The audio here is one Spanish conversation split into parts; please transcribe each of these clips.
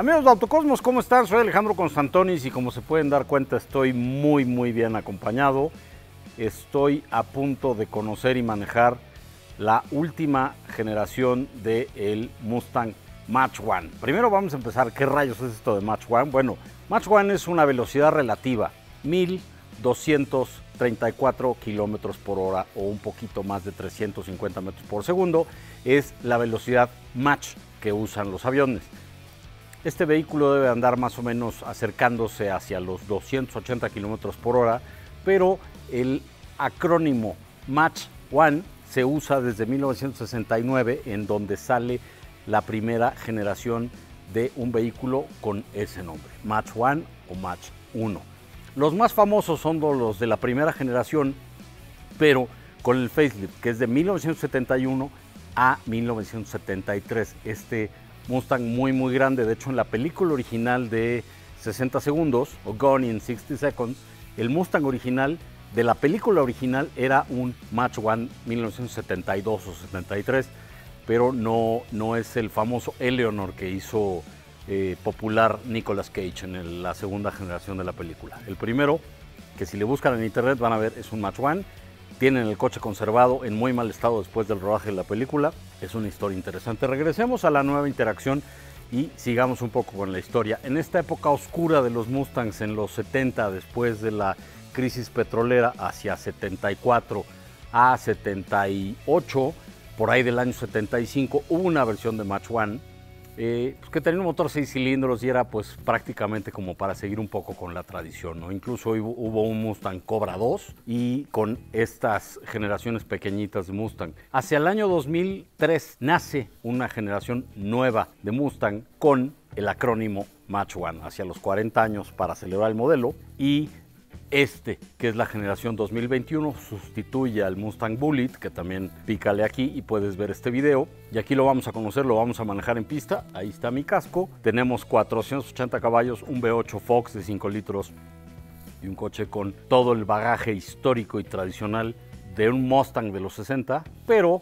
Amigos de Autocosmos, ¿cómo están? Soy Alejandro Constantonis y como se pueden dar cuenta estoy muy muy bien acompañado. Estoy a punto de conocer y manejar la última generación del Mustang Match One. Primero vamos a empezar, ¿qué rayos es esto de Match One? Bueno, Match One es una velocidad relativa, 1234 kilómetros por hora o un poquito más de 350 metros por segundo. Es la velocidad Match que usan los aviones. Este vehículo debe andar más o menos acercándose hacia los 280 kilómetros por hora, pero el acrónimo Match One se usa desde 1969, en donde sale la primera generación de un vehículo con ese nombre, Match One o Match 1. Los más famosos son los de la primera generación, pero con el facelift, que es de 1971 a 1973. Este Mustang muy muy grande. De hecho, en la película original de 60 segundos, o Gone in 60 Seconds, el Mustang original de la película original era un Match One 1972 o 73, pero no, no es el famoso Eleanor que hizo eh, popular Nicolas Cage en la segunda generación de la película. El primero, que si le buscan en internet van a ver, es un Match One tienen el coche conservado en muy mal estado después del rodaje de la película. Es una historia interesante. Regresemos a la nueva interacción y sigamos un poco con la historia. En esta época oscura de los Mustangs en los 70, después de la crisis petrolera hacia 74 a 78, por ahí del año 75, hubo una versión de Match One eh, pues que tenía un motor 6 cilindros y era pues prácticamente como para seguir un poco con la tradición. ¿no? Incluso hubo, un Mustang Cobra 2 y con estas generaciones pequeñitas de Mustang. Hacia el año 2003 nace una generación nueva de Mustang con el acrónimo Match One, hacia los 40 años para celebrar el modelo y este, que es la generación 2021, sustituye al Mustang Bullet, que también pícale aquí y puedes ver este video. Y aquí lo vamos a conocer, lo vamos a manejar en pista. Ahí está mi casco. Tenemos 480 caballos, un V8 Fox de 5 litros y un coche con todo el bagaje histórico y tradicional de un Mustang de los 60, pero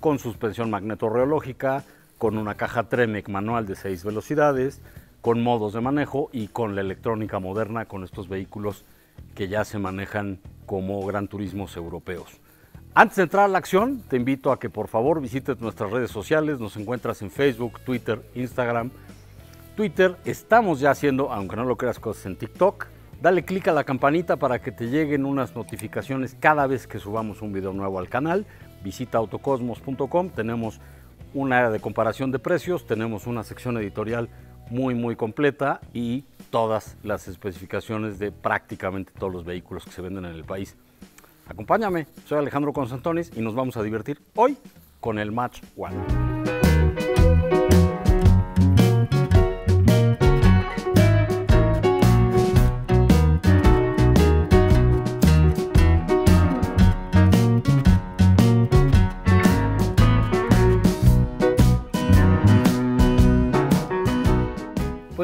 con suspensión magnetorreológica, con una caja Tremec manual de 6 velocidades, con modos de manejo y con la electrónica moderna con estos vehículos que ya se manejan como gran turismos europeos. Antes de entrar a la acción, te invito a que por favor visites nuestras redes sociales. Nos encuentras en Facebook, Twitter, Instagram. Twitter, estamos ya haciendo, aunque no lo creas, cosas en TikTok. Dale clic a la campanita para que te lleguen unas notificaciones cada vez que subamos un video nuevo al canal. Visita autocosmos.com, tenemos una área de comparación de precios, tenemos una sección editorial muy muy completa y todas las especificaciones de prácticamente todos los vehículos que se venden en el país. Acompáñame, soy Alejandro Constantonis y nos vamos a divertir hoy con el Match One.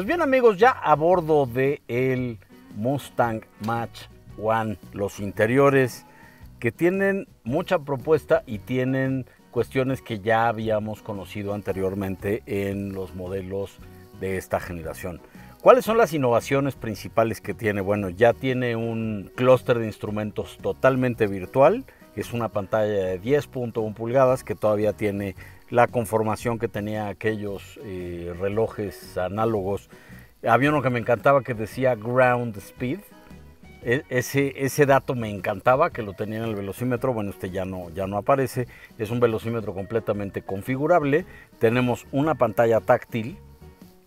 Pues bien amigos, ya a bordo de el Mustang Match One, los interiores que tienen mucha propuesta y tienen cuestiones que ya habíamos conocido anteriormente en los modelos de esta generación. ¿Cuáles son las innovaciones principales que tiene? Bueno, ya tiene un clúster de instrumentos totalmente virtual, es una pantalla de 10.1 pulgadas que todavía tiene la conformación que tenía aquellos eh, relojes análogos. Había uno que me encantaba que decía ground speed. E, ese, ese dato me encantaba, que lo tenía en el velocímetro. Bueno, este ya no, ya no aparece. Es un velocímetro completamente configurable. Tenemos una pantalla táctil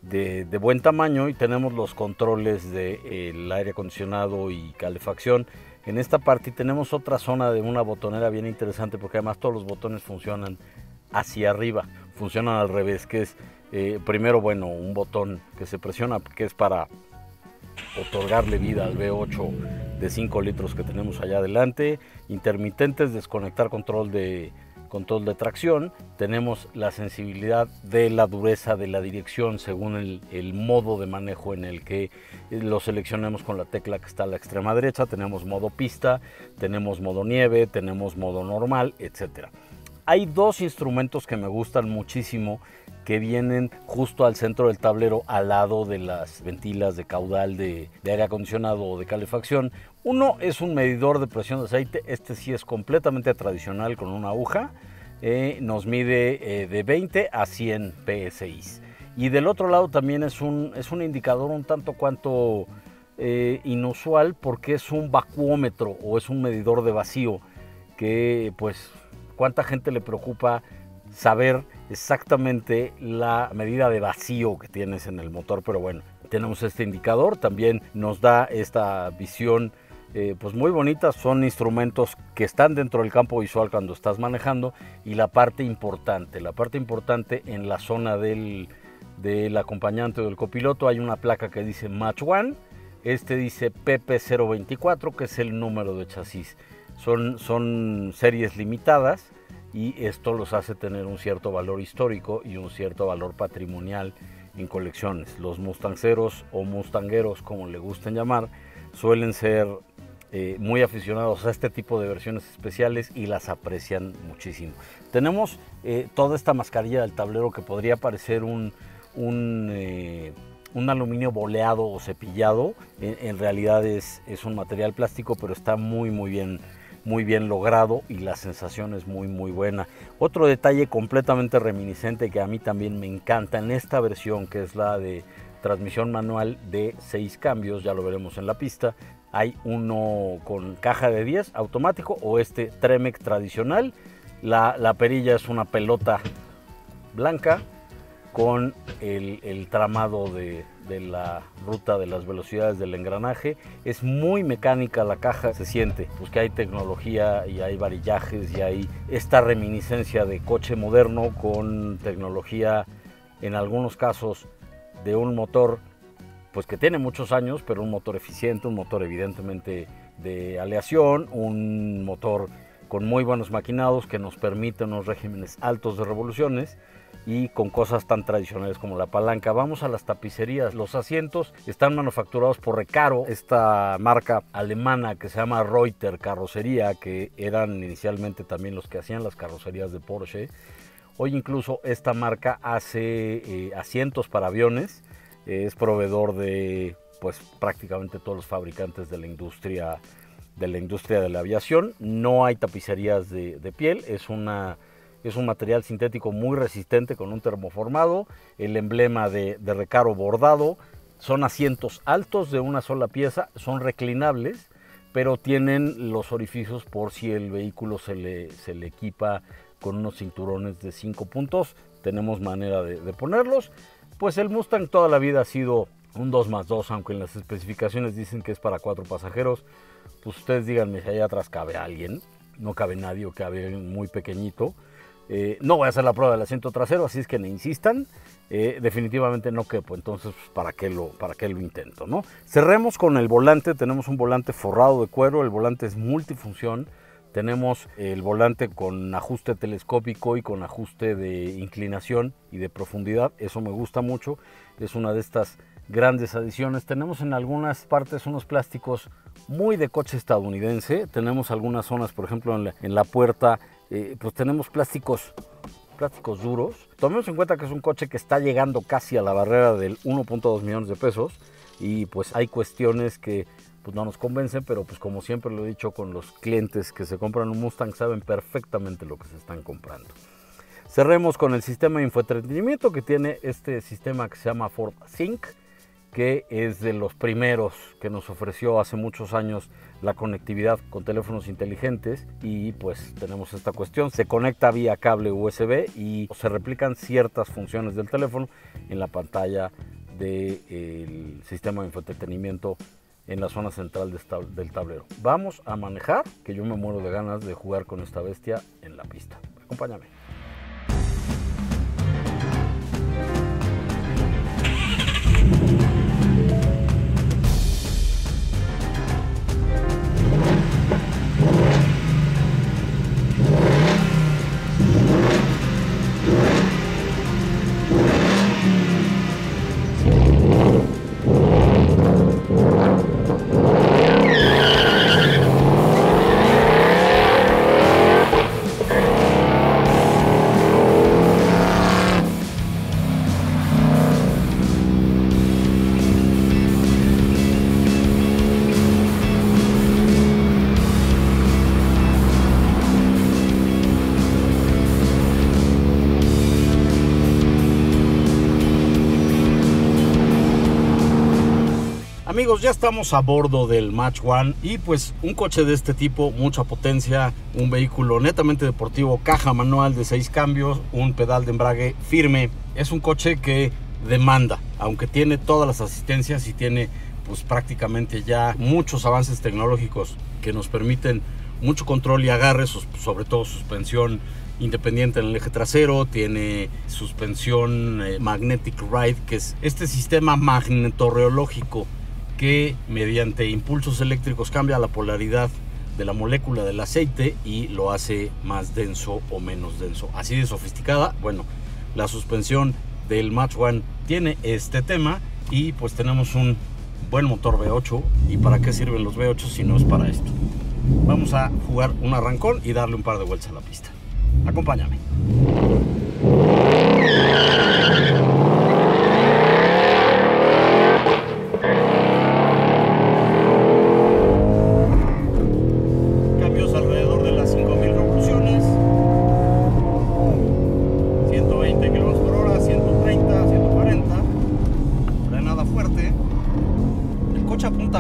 de, buen tamaño y tenemos los controles del de, aire acondicionado y calefacción. En esta parte tenemos otra zona de una botonera bien interesante porque además todos los botones funcionan hacia arriba, funcionan al revés, que es eh, primero, bueno, un botón que se presiona, que es para otorgarle vida al V8 de 5 litros que tenemos allá adelante, intermitentes, desconectar control de, control de tracción, tenemos la sensibilidad de la dureza de la dirección según el, el, modo de manejo en el que lo seleccionemos con la tecla que está a la extrema derecha, tenemos modo pista, tenemos modo nieve, tenemos modo normal, etcétera. Hay dos instrumentos que me gustan muchísimo que vienen justo al centro del tablero al lado de las ventilas de caudal de, aire acondicionado o de calefacción. Uno es un medidor de presión de aceite, este sí es completamente tradicional con una aguja, eh, nos mide eh, de 20 a 100 PSI. Y del otro lado también es un, es un indicador un tanto cuanto eh, inusual porque es un vacuómetro o es un medidor de vacío que pues cuánta gente le preocupa saber exactamente la medida de vacío que tienes en el motor, pero bueno, tenemos este indicador, también nos da esta visión eh, pues muy bonita, son instrumentos que están dentro del campo visual cuando estás manejando y la parte importante, la parte importante en la zona del, del acompañante o del copiloto hay una placa que dice Match One, este dice PP024 que es el número de chasis, son, son series limitadas y esto los hace tener un cierto valor histórico y un cierto valor patrimonial en colecciones. Los mustanceros o mustangueros, como le gusten llamar, suelen ser eh, muy aficionados a este tipo de versiones especiales y las aprecian muchísimo. Tenemos eh, toda esta mascarilla del tablero que podría parecer un, un, eh, aluminio boleado o cepillado. En, en realidad es, es, un material plástico, pero está muy muy bien muy bien logrado y la sensación es muy muy buena. Otro detalle completamente reminiscente que a mí también me encanta en esta versión que es la de transmisión manual de 6 cambios, ya lo veremos en la pista. Hay uno con caja de 10 automático o este Tremec tradicional. La, la perilla es una pelota blanca con el, tramado de, la ruta de las velocidades del engranaje. Es muy mecánica la caja, se siente pues que hay tecnología y hay varillajes y hay esta reminiscencia de coche moderno con tecnología en algunos casos de un motor pues que tiene muchos años, pero un motor eficiente, un motor evidentemente de aleación, un motor con muy buenos maquinados que nos permite unos regímenes altos de revoluciones y con cosas tan tradicionales como la palanca. Vamos a las tapicerías. Los asientos están manufacturados por Recaro, esta marca alemana que se llama Reuter Carrocería, que eran inicialmente también los que hacían las carrocerías de Porsche. Hoy incluso esta marca hace eh, asientos para aviones, es proveedor de pues prácticamente todos los fabricantes de la industria de la industria de la aviación. No hay tapicerías de, de piel, es una es un material sintético muy resistente con un termoformado, el emblema de, recaro bordado, son asientos altos de una sola pieza, son reclinables, pero tienen los orificios por si el vehículo se le, se le equipa con unos cinturones de 5 puntos, tenemos manera de, ponerlos. Pues el Mustang toda la vida ha sido un 2 más 2, aunque en las especificaciones dicen que es para 4 pasajeros. Pues ustedes díganme si allá atrás cabe alguien, no cabe nadie o cabe muy pequeñito. Eh, no voy a hacer la prueba del asiento trasero, así es que me insistan. Eh, definitivamente no quepo, entonces ¿para qué, lo, ¿para qué lo intento? ¿no? Cerremos con el volante, tenemos un volante forrado de cuero, el volante es multifunción, tenemos el volante con ajuste telescópico y con ajuste de inclinación y de profundidad, eso me gusta mucho, es una de estas grandes adiciones. Tenemos en algunas partes unos plásticos muy de coche estadounidense, tenemos algunas zonas, por ejemplo en la puerta eh, pues tenemos plásticos, plásticos duros. Tomemos en cuenta que es un coche que está llegando casi a la barrera del 1.2 millones de pesos y pues hay cuestiones que pues no nos convencen, pero pues como siempre lo he dicho con los clientes que se compran un Mustang saben perfectamente lo que se están comprando. Cerremos con el sistema de infoentretenimiento que tiene este sistema que se llama Ford Sync que es de los primeros que nos ofreció hace muchos años la conectividad con teléfonos inteligentes y pues tenemos esta cuestión, se conecta vía cable USB y se replican ciertas funciones del teléfono en la pantalla del sistema de infoentretenimiento en la zona central del tablero. Vamos a manejar, que yo me muero de ganas de jugar con esta bestia en la pista. Acompáñame. Amigos, ya estamos a bordo del Match One y pues un coche de este tipo, mucha potencia, un vehículo netamente deportivo, caja manual de seis cambios, un pedal de embrague firme. Es un coche que demanda, aunque tiene todas las asistencias y tiene pues prácticamente ya muchos avances tecnológicos que nos permiten mucho control y agarre, sobre todo suspensión independiente en el eje trasero, tiene suspensión eh, magnetic ride, que es este sistema magnetorreológico que mediante impulsos eléctricos cambia la polaridad de la molécula del aceite y lo hace más denso o menos denso. Así de sofisticada, bueno, la suspensión del Match One tiene este tema y pues tenemos un buen motor V8 y para qué sirven los V8 si no es para esto. Vamos a jugar un arrancón y darle un par de vueltas a la pista. Acompáñame.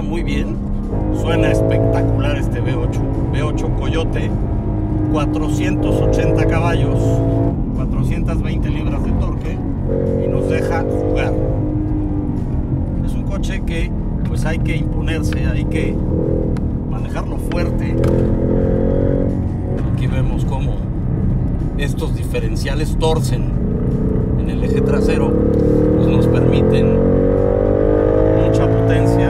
Muy bien. Suena espectacular este V8. V8 Coyote, 480 caballos, 420 libras de torque y nos deja jugar. Es un coche que pues hay que imponerse, hay que manejarlo fuerte. Aquí vemos cómo estos diferenciales torcen en el eje trasero, pues nos permiten mucha potencia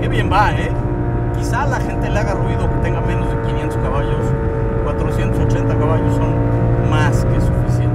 Qué bien va, ¿eh? Quizá la gente le haga ruido que tenga menos de 500 caballos. 480 caballos son más que suficientes.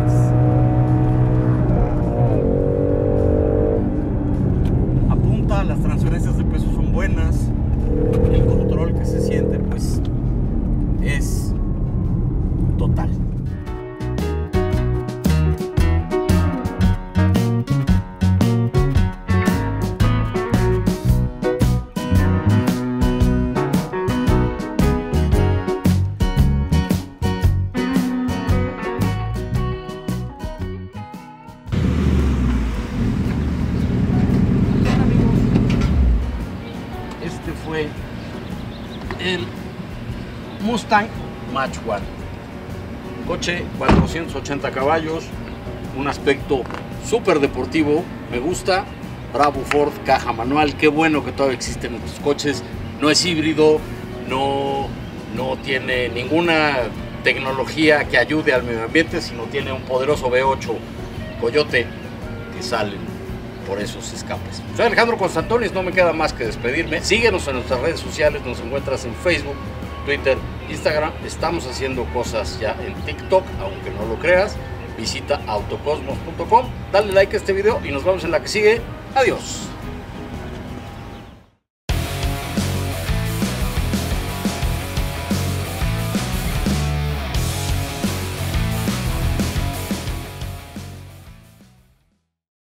Mustang Match One. Coche 480 caballos, un aspecto súper deportivo, me gusta. Bravo Ford, caja manual, qué bueno que todavía existen estos coches. No es híbrido, no, no tiene ninguna tecnología que ayude al medio ambiente, sino tiene un poderoso V8 Coyote que salen por esos escapes. Soy Alejandro Constantonis, no me queda más que despedirme. Síguenos en nuestras redes sociales, nos encuentras en Facebook, Twitter, Instagram. Estamos haciendo cosas ya en TikTok, aunque no lo creas. Visita autocosmos.com, dale like a este video y nos vemos en la que sigue. Adiós.